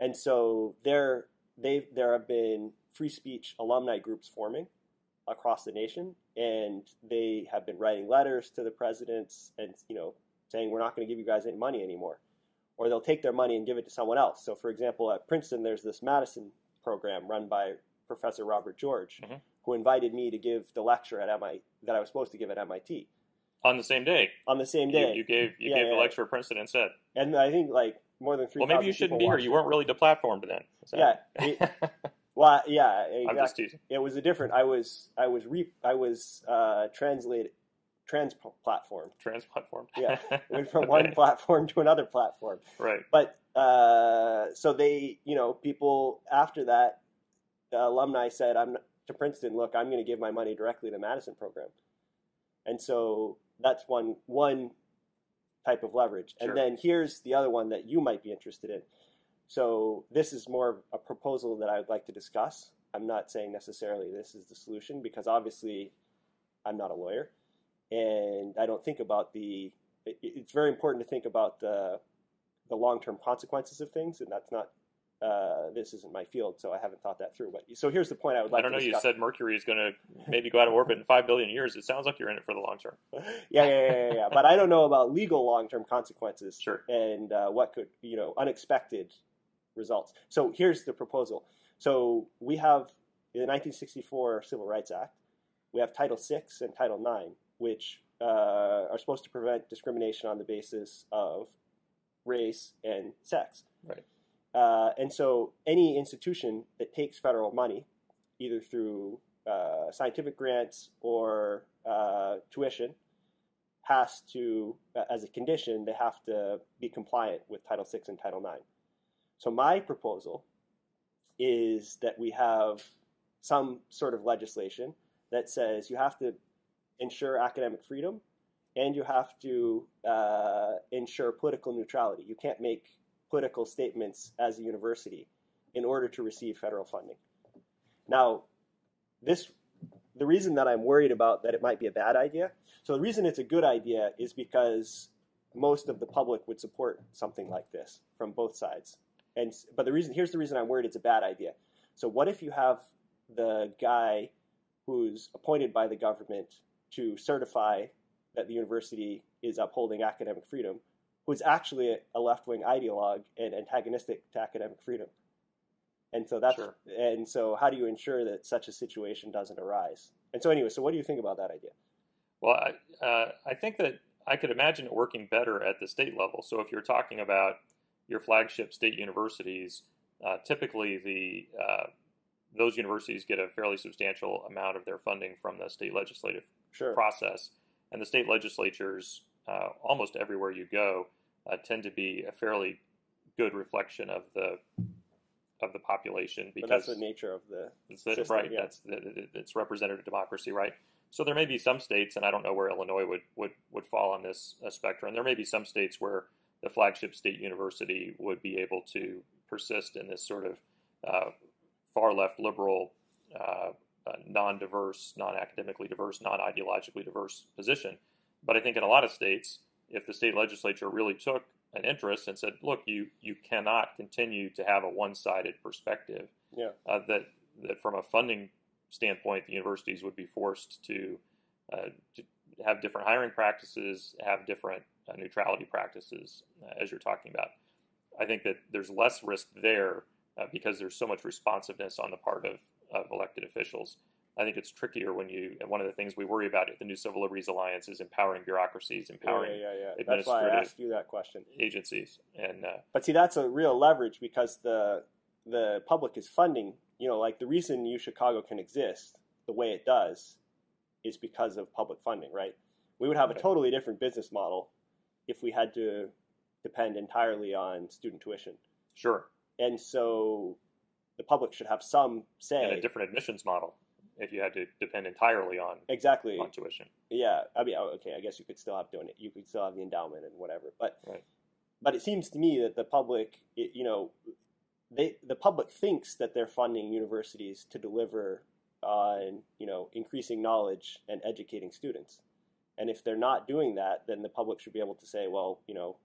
And so there, they there have been free speech alumni groups forming across the nation, and they have been writing letters to the presidents and you know saying we're not going to give you guys any money anymore, or they'll take their money and give it to someone else. So, for example, at Princeton, there's this Madison program run by Professor Robert George, mm-hmm who invited me to give the lecture at MIT that I was supposed to give at MIT. On the same day. On the same day. You, you gave you yeah, gave yeah. the lecture at Princeton instead. And I think like more than three. Well, maybe you shouldn't be here. You weren't really deplatformed then. Yeah. It, (laughs) well, yeah. Exactly. I'm just teasing. It was a different. I was I was re, I was uh, translated trans platform. Trans-platformed. Yeah, (laughs) went from one platform to another platform. Right. But uh, so they, you know, people after that, the alumni said, "I'm to Princeton. Look, I'm going to give my money directly to the Madison program," and so that's one one type of leverage. Sure. And then here's the other one that you might be interested in. So this is more of a proposal that I would like to discuss. I'm not saying necessarily this is the solution because obviously I'm not a lawyer and I don't think about the. it- It's very important to think about the the long term consequences of things, and that's not. Uh, this isn't my field, so I haven't thought that through. But so here's the point I would like to I don't know. You said Mercury is going to maybe go out of orbit in five billion years. It sounds like you're in it for the long term. (laughs) yeah, yeah, yeah, yeah, yeah. But I don't know about legal long term consequences Sure. and uh, what could you know unexpected results. So here's the proposal. So we have the 1964 Civil Rights Act. We have Title VI and Title IX, which uh, are supposed to prevent discrimination on the basis of race and sex. Right. Uh, and so any institution that takes federal money, either through uh, scientific grants or uh, tuition, has to, uh, as a condition, they have to be compliant with Title VI and Title IX. So my proposal is that we have some sort of legislation that says you have to ensure academic freedom and you have to uh, ensure political neutrality. You can't make political statements as a university in order to receive federal funding. Now, this the reason that I'm worried about that it might be a bad idea. So the reason it's a good idea is because most of the public would support something like this from both sides. And but the reason here's the reason I'm worried it's a bad idea. So what if you have the guy who's appointed by the government to certify that the university is upholding academic freedom, who's actually a left-wing ideologue and antagonistic to academic freedom? And so that's Sure. and so how do you ensure that such a situation doesn't arise? And so anyway, so what do you think about that idea? Well, I, uh, I think that I could imagine it working better at the state level. So if you're talking about your flagship state universities, uh, typically the uh, those universities get a fairly substantial amount of their funding from the state legislative Sure. process, and the state legislatures, uh, almost everywhere you go, uh, tend to be a fairly good reflection of the of the population But because that's the nature of the it's the, system, right. yeah. That's the, it's representative democracy, right? So there may be some states, and I don't know where Illinois would would, would fall on this uh, spectrum. There may be some states where the flagship state university would be able to persist in this sort of uh, far left liberal, uh, uh, non-diverse, non-academically diverse, non-ideologically diverse position. But I think in a lot of states, if the state legislature really took an interest and said, "Look, you you cannot continue to have a one-sided perspective," Yeah. uh, that that from a funding standpoint, the universities would be forced to, uh, to have different hiring practices, have different uh, neutrality practices, uh, as you're talking about. I think that there's less risk there uh, because there's so much responsiveness on the part of, of elected officials. I think it's trickier when you, and one of the things we worry about at the New Civil Liberties Alliance is empowering bureaucracies, empowering yeah, yeah, yeah. That's why I administrative- asked you that question. agencies. And uh, But see, that's a real leverage because the the public is funding. You know, like the reason U Chicago can exist the way it does is because of public funding, right? We would have a totally different business model if we had to depend entirely on student tuition. sure, And so the public should have some say. and a different admissions model if you had to depend entirely on, exactly. on tuition. Yeah, I mean, oh, okay, I guess you could still have donate, you could still have the endowment and whatever, but Right. but it seems to me that the public, it, you know, they the public thinks that they're funding universities to deliver on you know increasing knowledge and educating students, and if they're not doing that, then the public should be able to say, well, you know,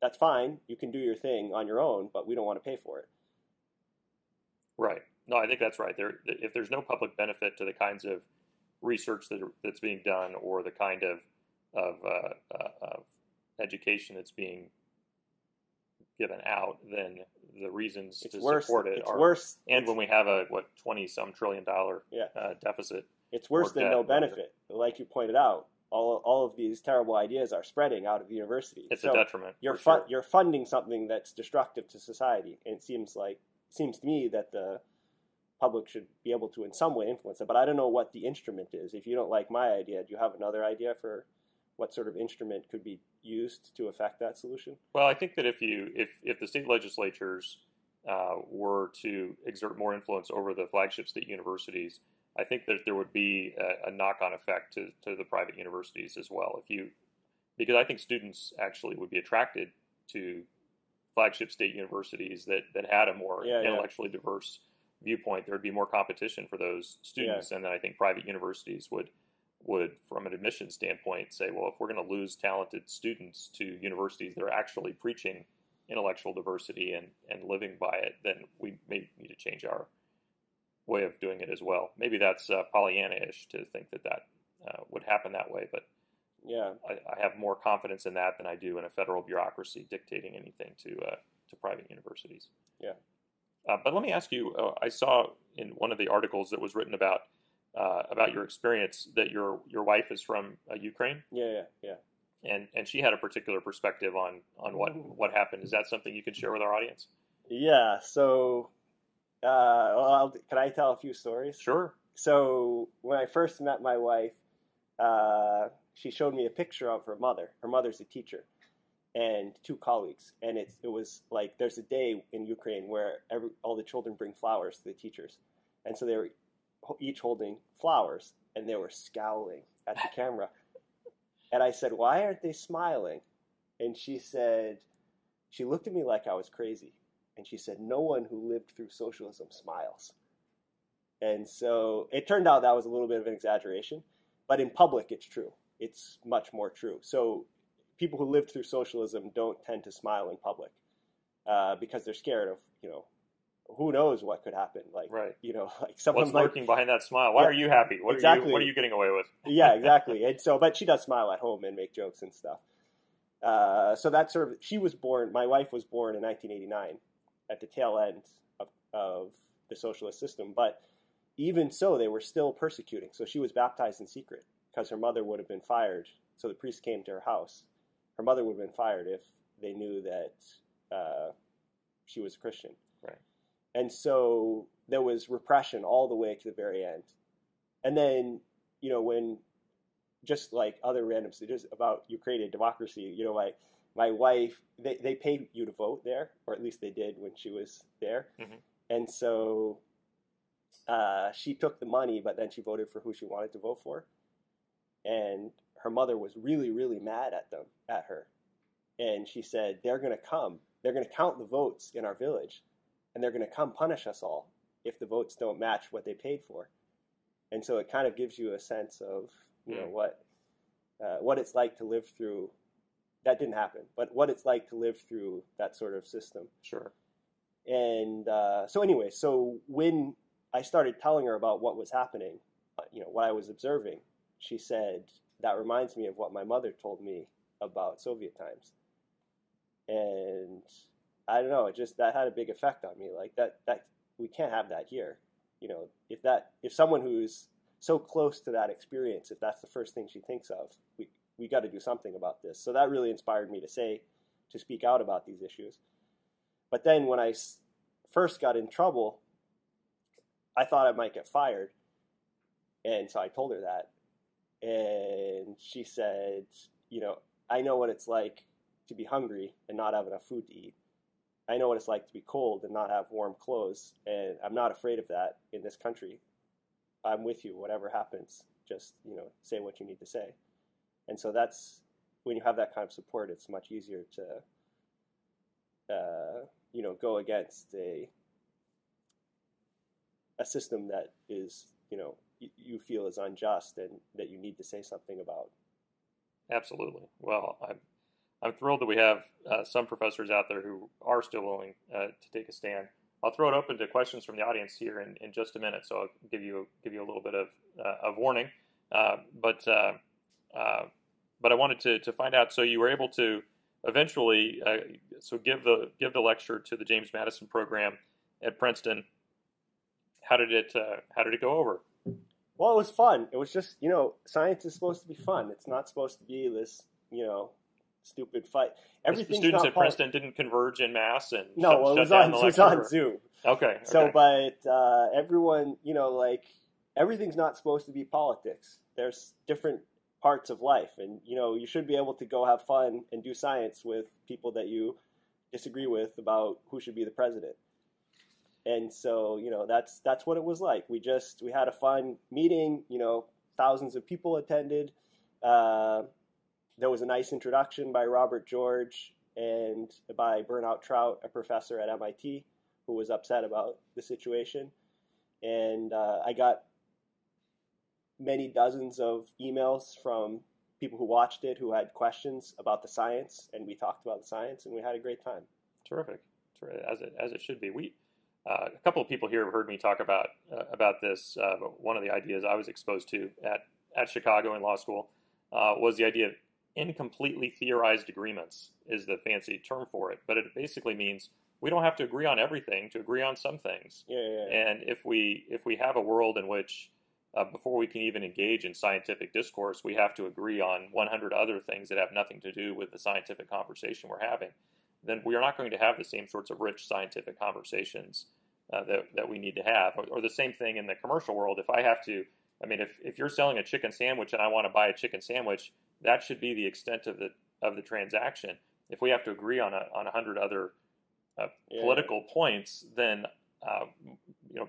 that's fine, you can do your thing on your own, but we don't want to pay for it. Right. No, I think that's right. There, if there's no public benefit to the kinds of research that are, that's being done, or the kind of of, uh, uh, of education that's being given out, then the reasons It's to worse. support it It's are. worse. And when we have a what twenty some trillion dollar Yeah. uh, deficit, It's worse than no benefit. Like you pointed out, all all of these terrible ideas are spreading out of the university. it's So a detriment. you're fu- sure. you're funding something that's destructive to society, and it seems like seems to me that the public should be able to in some way influence it. But I don't know what the instrument is. If you don't like my idea, do you have another idea for what sort of instrument could be used to affect that solution? Well, I think that if you if if the state legislatures uh, were to exert more influence over the flagship state universities, I think that there would be a, a knock-on effect to, to the private universities as well. If you because I think students actually would be attracted to flagship state universities that, that had a more Yeah, yeah. intellectually diverse viewpoint. There would be more competition for those students, and then I think private universities would would, from an admission standpoint, say, well, if we're going to lose talented students to universities that are actually preaching intellectual diversity and, and living by it, then we may need to change our way of doing it as well. Maybe that's uh, Pollyanna-ish to think that that uh, would happen that way, but Yeah, I, I have more confidence in that than I do in a federal bureaucracy dictating anything to uh, to private universities. Yeah. Uh, but let me ask you: uh, I saw in one of the articles that was written about uh, about your experience that your your wife is from uh, Ukraine, yeah, yeah, yeah. and and she had a particular perspective on on what what happened. Is that something you can share with our audience? Yeah. So, uh, well, I'll, can I tell a few stories? Sure. So when I first met my wife, uh, she showed me a picture of her mother. Her mother's a teacher, and two colleagues. And it it was like there's a day in Ukraine where every, all the children bring flowers to the teachers, and so they were each holding flowers, and they were scowling at the camera. (laughs) And I said, "Why aren't they smiling?" And she said, she looked at me like I was crazy, and she said, "No one who lived through socialism smiles." And so it turned out that was a little bit of an exaggeration, but in public it's true. It's much more true. So people who lived through socialism don't tend to smile in public uh, because they're scared of, you know, who knows what could happen. Like, Right. you know, (laughs) like someone What's might, lurking behind that smile? Why Yeah, are you happy? What are you What are you getting away with? (laughs) yeah, exactly. (laughs) And so, but she does smile at home and make jokes and stuff. Uh, so that sort of, she was born, my wife was born in 1989 at the tail end of, of the socialist system. But even so, they were still persecuting. So she was baptized in secret because her mother would have been fired. So the priest came to her house. Her mother would have been fired if they knew that uh, she was a Christian. Right. And so there was repression all the way to the very end. And then, you know, when just like other random stages about Ukrainian democracy, you know, my my wife they, they pay you to vote there, or at least they did when she was there. Mhm. And so uh, she took the money, but then she voted for who she wanted to vote for. And her mother was really, really mad at them, at her. And she said, They're going to come. They're going to count the votes in our village, and they're going to come punish us all if the votes don't match what they paid for. And so it kind of gives you a sense of, you know, Mm. what uh, what it's like to live through. That didn't happen, but what it's like to live through that sort of system. Sure. And uh, so, anyway, so when I started telling her about what was happening, uh, you know, what I was observing, she said, That reminds me of what my mother told me about Soviet times. And I don't know, it just that had a big effect on me. Like that, that we can't have that here. You know, if that, if someone who's so close to that experience, if that's the first thing she thinks of, we we got to do something about this. So that really inspired me to say, to speak out about these issues. But then when I first got in trouble, I thought I might get fired. And so I told her that. And she said, You know, I know what it's like to be hungry and not have enough food to eat. I know what it's like to be cold and not have warm clothes. And I'm not afraid of that in this country. I'm with you, whatever happens. Just, you know, say what you need to say. And so that's when you have that kind of support, it's much easier to uh, you know, go against a a system that is, you know, you, feel is unjust and that you need to say something about. Absolutely. Well, I'm I'm thrilled that we have uh, some professors out there who are still willing uh, to take a stand. I'll throw it open to questions from the audience here in, in just a minute, so I'll give you give you a little bit of uh, of warning. Uh, but uh, uh, but I wanted to, to find out. So you were able to eventually so give the give the lecture to the James Madison program at Princeton. How did it How did it go over? Well, it was fun. It was just, you know, science is supposed to be fun. It's not supposed to be this, you know, stupid fight. The students at Princeton didn't converge in mass and No, shut, well, it was on it was on Zoom. Okay. So, but uh, everyone, you know, like everything's not supposed to be politics. There's different parts of life, and you know you should be able to go have fun and do science with people that you disagree with about who should be the president. And so you know that's that's what it was like. We just we had a fun meeting. You know, thousands of people attended. Uh, there was a nice introduction by Robert George and by Bernhardt Trout, a professor at MIT, who was upset about the situation. And uh, I got many dozens of emails from people who watched it who had questions about the science, and we talked about the science, and we had a great time. Terrific, as it as it should be. We uh, a couple of people here have heard me talk about uh, about this. Uh, one of the ideas I was exposed to at at Chicago in law school uh, was the idea of incompletely theorized agreements is the fancy term for it, but it basically means we don't have to agree on everything to agree on some things. Yeah, yeah, yeah. And if we if we have a world in which uh, before we can even engage in scientific discourse, we have to agree on 100 other things that have nothing to do with the scientific conversation we're having, then we are not going to have the same sorts of rich scientific conversations uh, that, that we need to have. Or, or, the same thing in the commercial world. If I have to, I mean, if, if you're selling a chicken sandwich and I want to buy a chicken sandwich, that should be the extent of the of the transaction. If we have to agree on a on a hundred other uh, yeah. political points, then uh, you know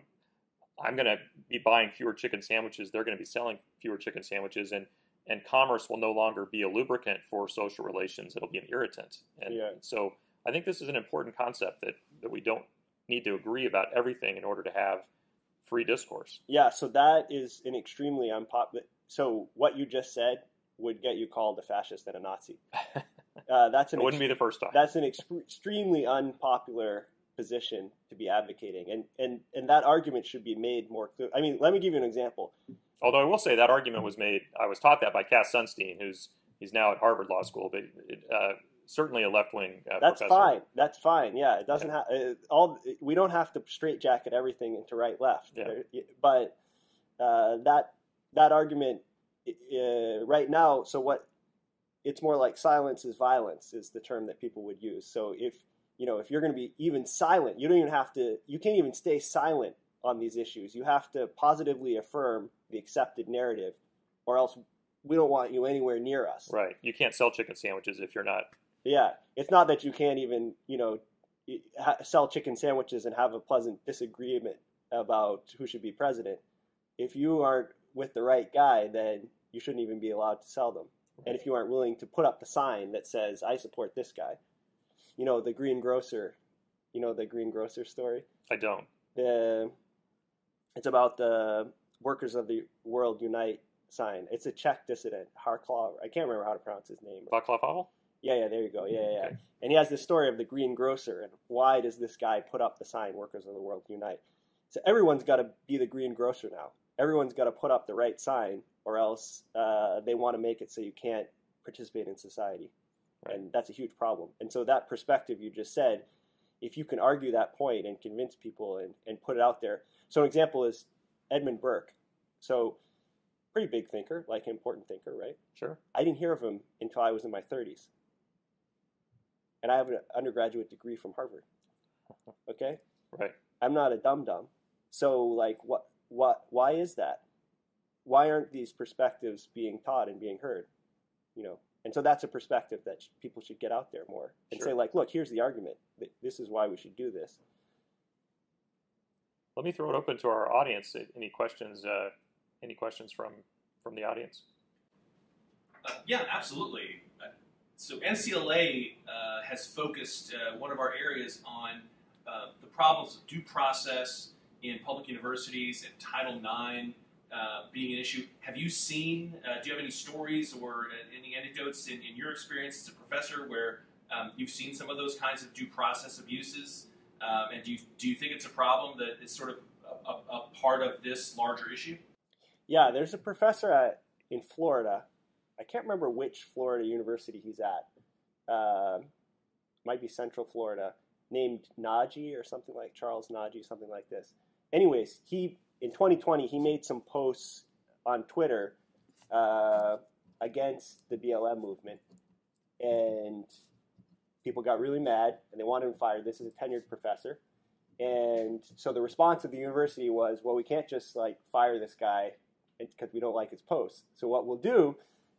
I'm going to be buying fewer chicken sandwiches. They're going to be selling fewer chicken sandwiches, and and commerce will no longer be a lubricant for social relations. It'll be an irritant. And yeah. so I think this is an important concept that that we don't need to agree about everything in order to have free discourse. Yeah. So that is an extremely unpopular. So what you just said would get you called a fascist and a Nazi. (laughs) Uh, that's an it wouldn't ex- be the first time. That's an ex- extremely unpopular position to be advocating, and and and that argument should be made more clear. I mean, let me give you an example. Although I will say that argument was made, I was taught that by Cass Sunstein, who's he's now at Harvard Law School, but uh, certainly a left wing. Uh, That's professor. fine. That's fine. Yeah, it doesn't have uh, all. We don't have to straitjacket everything into right left. Yeah. But uh, that that argument uh, right now. So what? It's more like silence is violence is the term that people would use. So if you know, if you're going to be even silent, you don't even have to, you can't even stay silent on these issues. You have to positively affirm the accepted narrative, or else we don't want you anywhere near us. Right. You can't sell chicken sandwiches if you're not. Yeah. It's not that you can't even, you know, sell chicken sandwiches and have a pleasant disagreement about who should be president. If you aren't with the right guy, then you shouldn't even be allowed to sell them. And if you aren't willing to put up the sign that says, I support this guy, you know the greengrocer you know the greengrocer story i don't the it's about the workers of the world unite sign it's a czech dissident harklav i can't remember how to pronounce his name Václav Havel? yeah yeah there you go yeah yeah, okay. and he has this story of the greengrocer and why does this guy put up the sign workers of the world unite so everyone's got to be the greengrocer now everyone's got to put up the right sign or else uh, they want to make it so you can't participate in society Right. And that's a huge problem. And so that perspective you just said, if you can argue that point and convince people and, and put it out there. So an example is Edmund Burke. So pretty big thinker, like important thinker, right? Sure. I didn't hear of him until I was in my 30s. And I have an undergraduate degree from Harvard. (laughs) Okay? Right. I'm not a dum dum. So like what what why is that? Why aren't these perspectives being taught and being heard? You know, and so that's a perspective that people should get out there more and sure. say, like, look, here's the argument. This is why we should do this. Let me throw it open to our audience. Any questions? Uh, any questions from from the audience? Uh, yeah, absolutely. Uh, so NCLA uh, has focused uh, one of our areas on uh, the problems of due process in public universities and Title IX being an issue. Have you seen, do you have any stories or any anecdotes in, in, your experience as a professor where um, you've seen some of those kinds of due process abuses? Um, and do you, do you think it's a problem that is sort of a, a, part of this larger issue? Yeah, there's a professor at, in Florida. I can't remember which Florida university he's at. Uh, might be Central Florida, named Naji or something like Charles Naji, something like this. Anyways, he in 2020, he made some posts on Twitter uh, against the BLM movement, and people got really mad and they wanted him fired. This is a tenured professor, and so the response of the university was, "Well, we can't just like fire this guy because we don't like his posts. So what we'll do."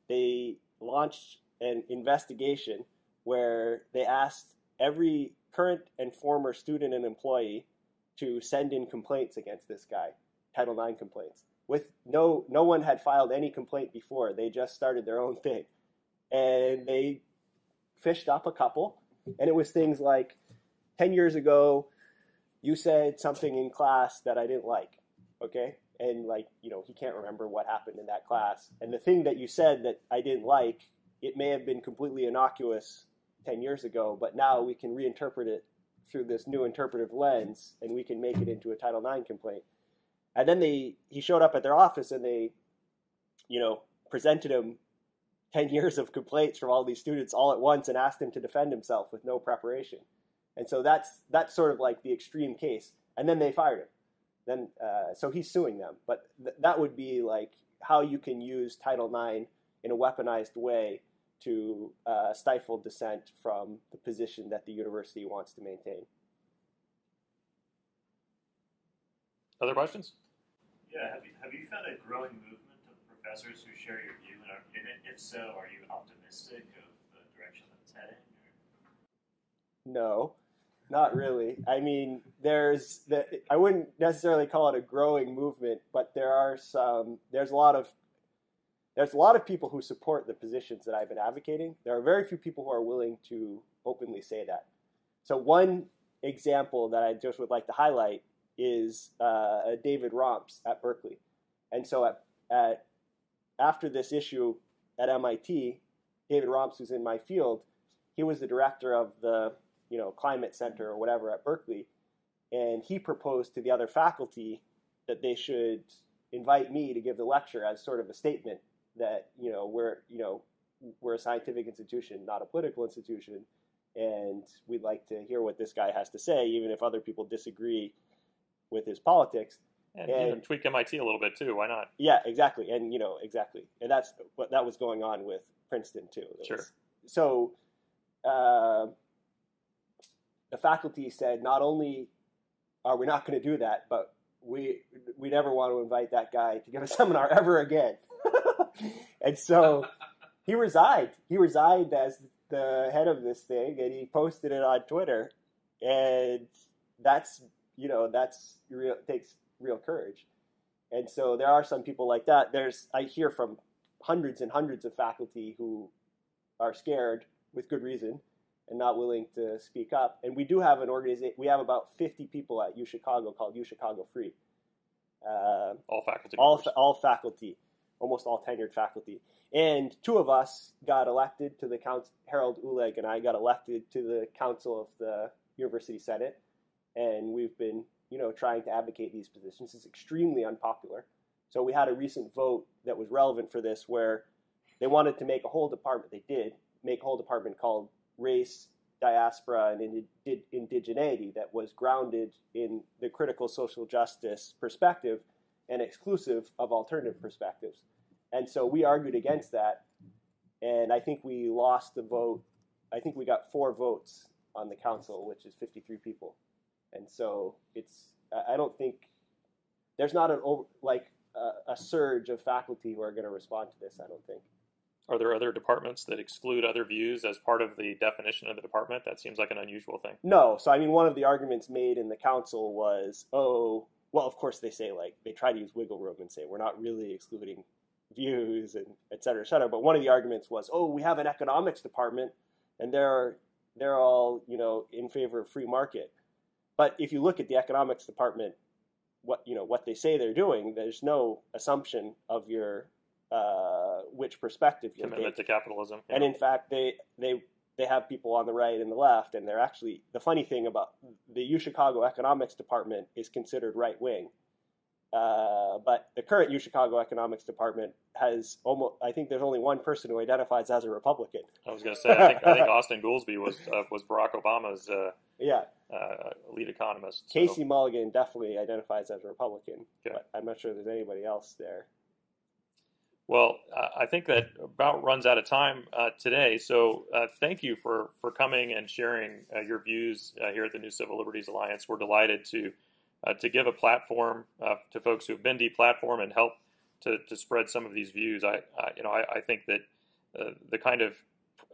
they launched an investigation where they asked every current and former student and employee to send in complaints against this guy, Title IX complaints. With no no one had filed any complaint before. They just started their own thing. And they fished up a couple and it was things like 10 years ago you said something in class that I didn't like, okay? And like, you know, he can't remember what happened in that class. And the thing that you said that I didn't like, it may have been completely innocuous 10 years ago, but now we can reinterpret it through this new interpretive lens and we can make it into a Title IX complaint. And then they he showed up at their office and they, you know, presented him 10 years of complaints from all these students all at once and asked him to defend himself with no preparation. And so that's that's sort of like the extreme case. And then they fired him. Then uh, so he's suing them. But th- that would be like how you can use Title IX in a weaponized way to uh, stifle dissent from the position that the university wants to maintain. Other questions? Yeah, have you, have you found a growing movement of professors who share your view? If so, are you optimistic of the direction that it's heading? Or? No, not really. I mean, there's the, I wouldn't necessarily call it a growing movement, but there are some. There's a lot of there's a lot of people who support the positions that I've been advocating. There are very few people who are willing to openly say that. So one example that I just would like to highlight is uh, David Romps at Berkeley. And so at, at, after this issue at MIT, David Romps, who's in my field, he was the director of the you know climate center or whatever at Berkeley, and he proposed to the other faculty that they should invite me to give the lecture as sort of a statement that you know we're you know we're a scientific institution, not a political institution, and we'd like to hear what this guy has to say, even if other people disagree with his politics. And, and you know, tweak MIT a little bit too. Why not? Yeah, exactly. And you know, exactly. And that's what that was going on with Princeton too. It sure. Was, so uh, the faculty said, not only are we not going to do that, but we we never want to invite that guy to give a (laughs) seminar ever again. (laughs) and so he resigned. He resigned as the head of this thing, and he posted it on Twitter. And that's you know that's real takes real courage. And so there are some people like that. There's I hear from hundreds and hundreds of faculty who are scared with good reason and not willing to speak up. And we do have an organization. We have about 50 people at U Chicago called U Chicago Free. Uh, all faculty. All all faculty, almost all tenured faculty. And two of us got elected to the council. Harald Uhlig and I got elected to the council of the University Senate, and we've been, you know, trying to advocate these positions. is extremely unpopular. So we had a recent vote that was relevant for this, where they wanted to make a whole department. They did make a whole department called Race, Diaspora, and Indigeneity that was grounded in the critical social justice perspective and exclusive of alternative perspectives. And so we argued against that, and I think we lost the vote. I think we got four votes on the council, which is 53 people. And so it's I don't think there's not an like a, a surge of faculty who are going to respond to this. I don't think. Are there other departments that exclude other views as part of the definition of the department? That seems like an unusual thing. No. So, I mean, one of the arguments made in the council was, oh, well, of course, they say, like, they try to use wiggle room and say, we're not really excluding views and et cetera, et cetera. But one of the arguments was, oh, we have an economics department and they're, they're all, you know, in favor of free market. But if you look at the economics department, what you know what they say they're doing, there's no assumption of your uh, which perspective you commitment to capitalism. Yeah. And in fact, they they they have people on the right and the left, and they're actually the funny thing about the U Chicago economics department is considered right wing. Uh, but the current U Chicago economics department has almost, I think there's only one person who identifies as a Republican. I was going to say, I think, I think (laughs) Austan Goolsbee was uh, was Barack Obama's uh, yeah uh, lead economist. So. Casey Mulligan definitely identifies as a Republican, okay. but I'm not sure there's anybody else there. Well, uh, I think that about runs out of time uh, today. So uh, thank you for, for coming and sharing uh, your views uh, here at the New Civil Liberties Alliance. We're delighted to uh, to give a platform to folks who have been deplatformed and help to, to spread some of these views. I, I you know I, I, think that uh, the kind of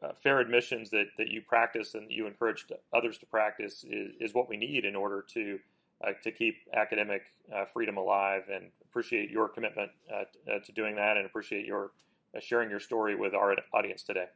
uh, fair admissions that, that you practice and you encourage others to practice is, is what we need in order to uh, to keep academic uh, freedom alive and appreciate your commitment uh, to doing that and appreciate your sharing your story with our audience today.